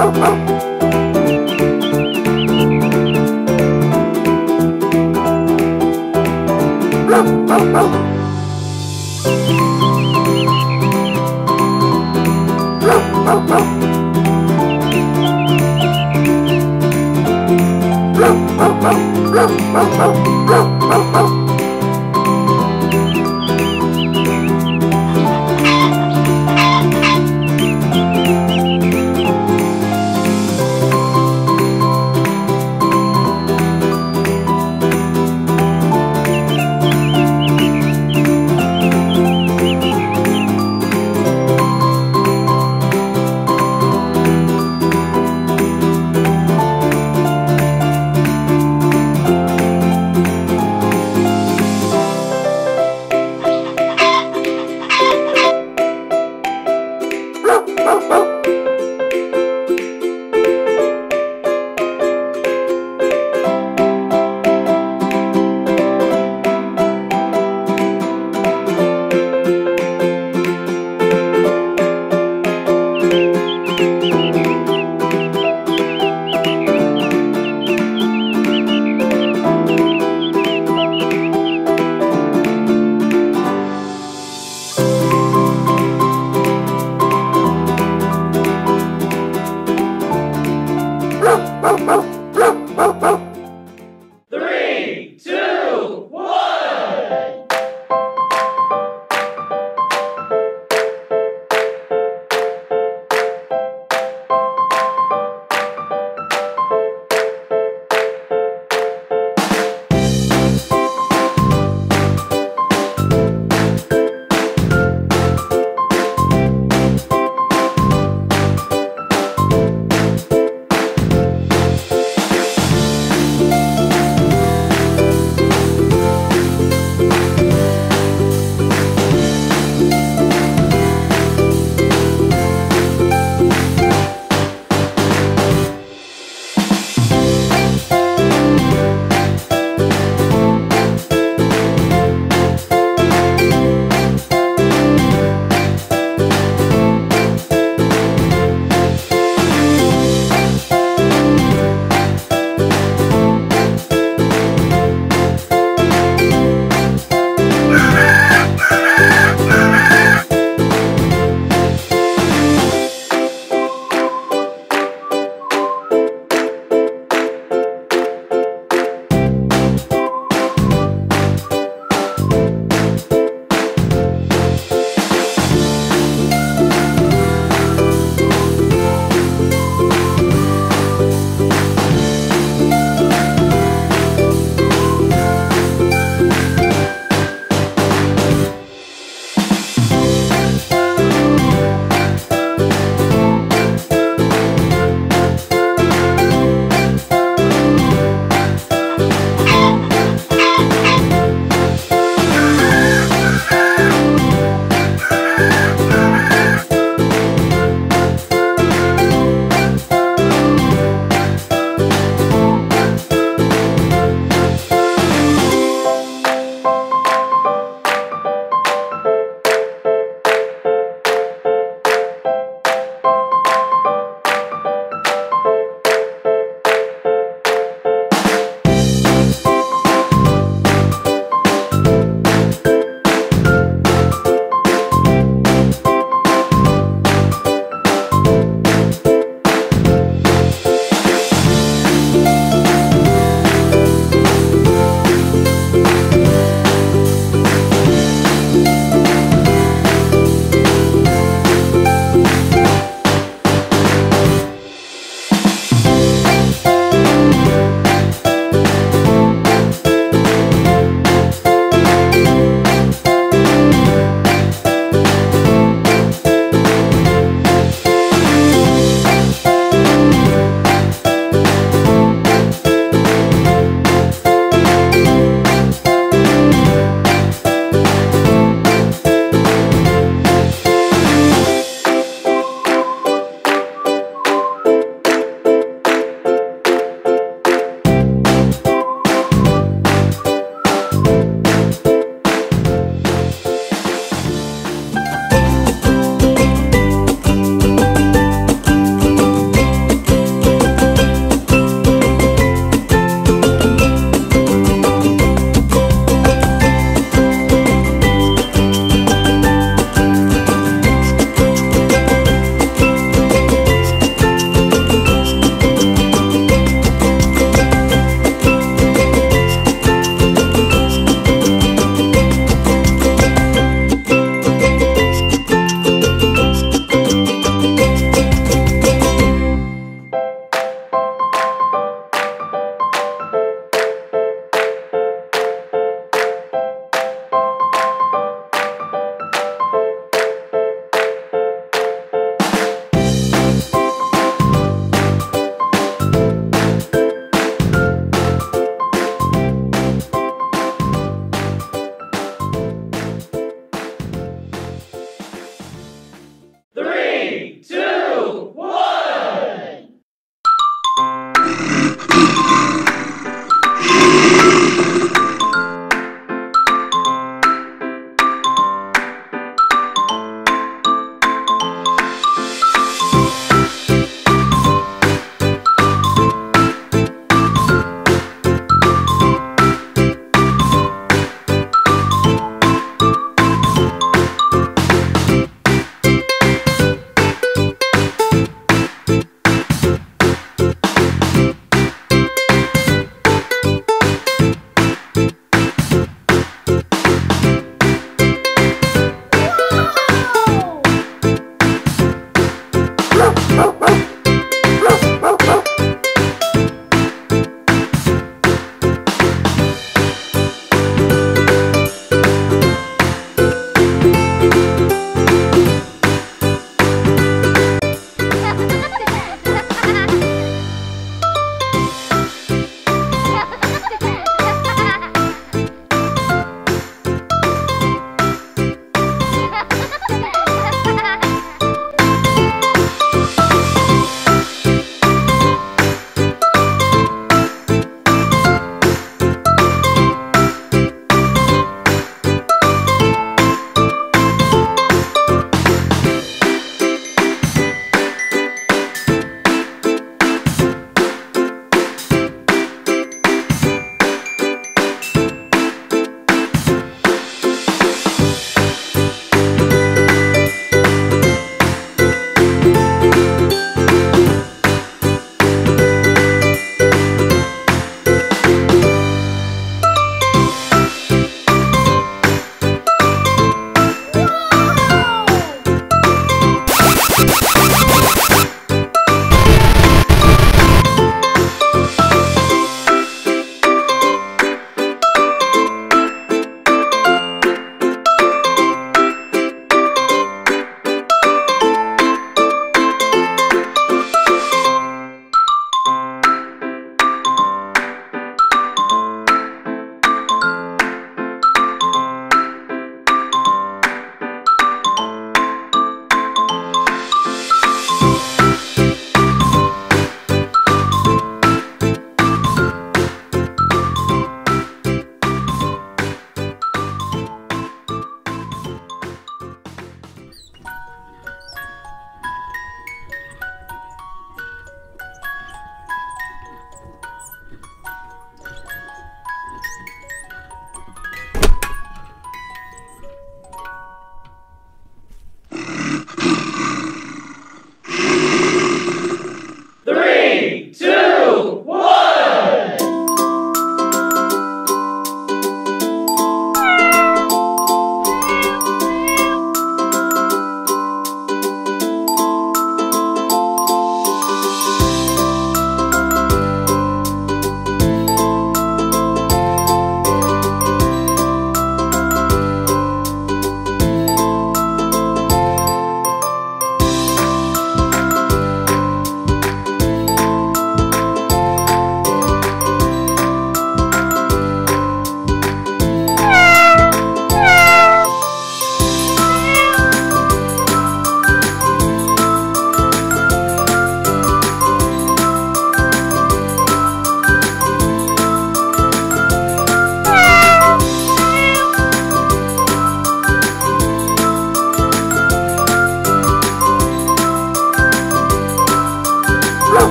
Oh,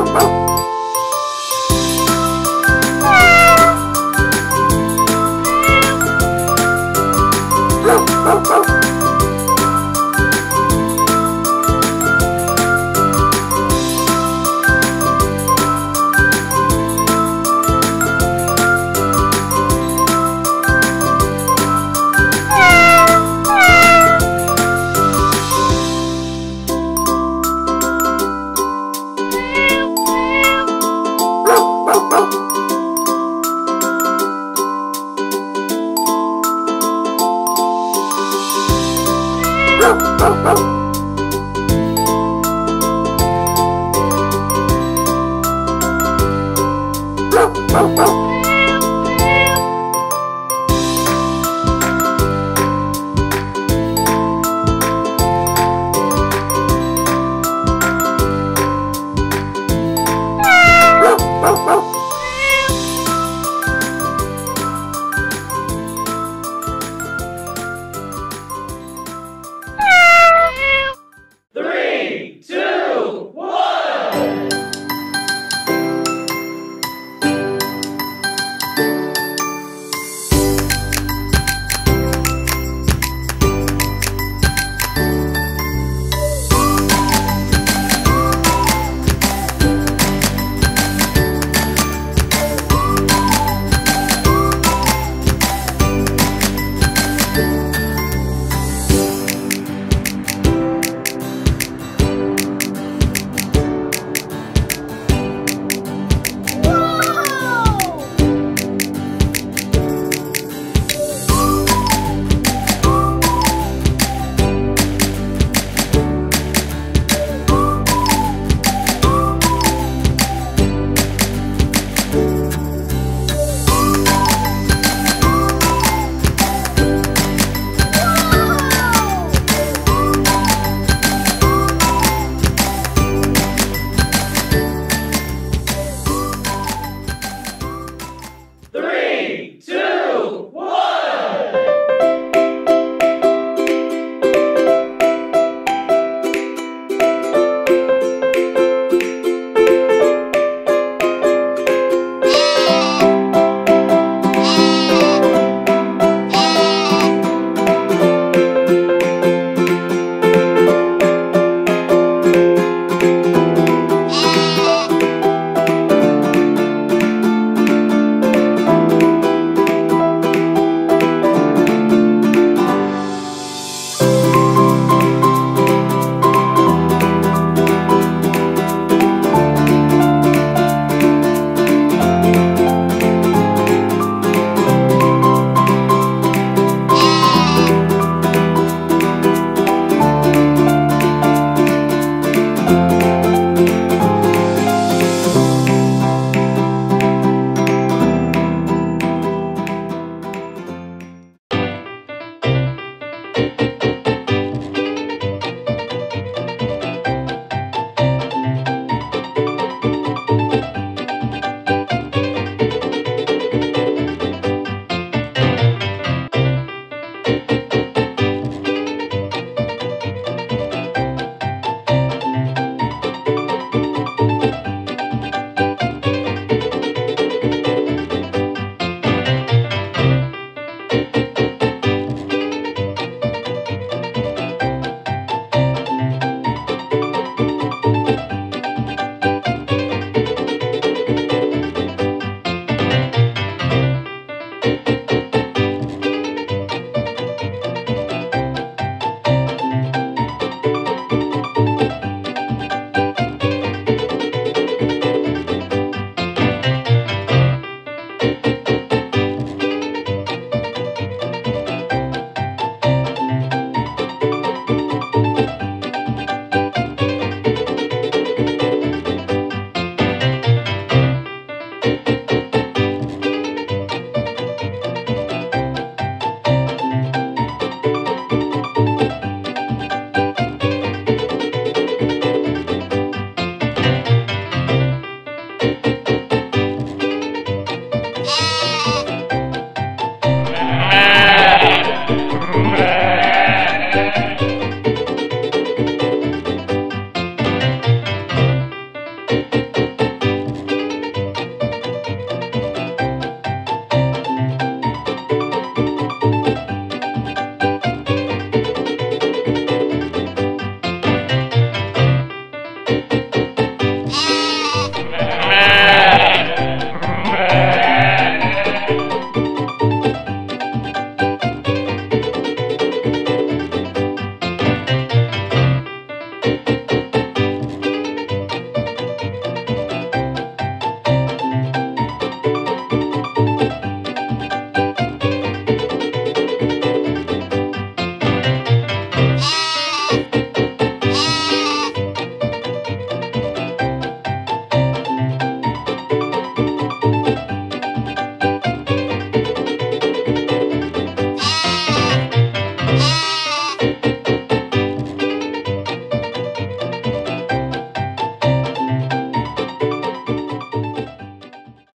Oh.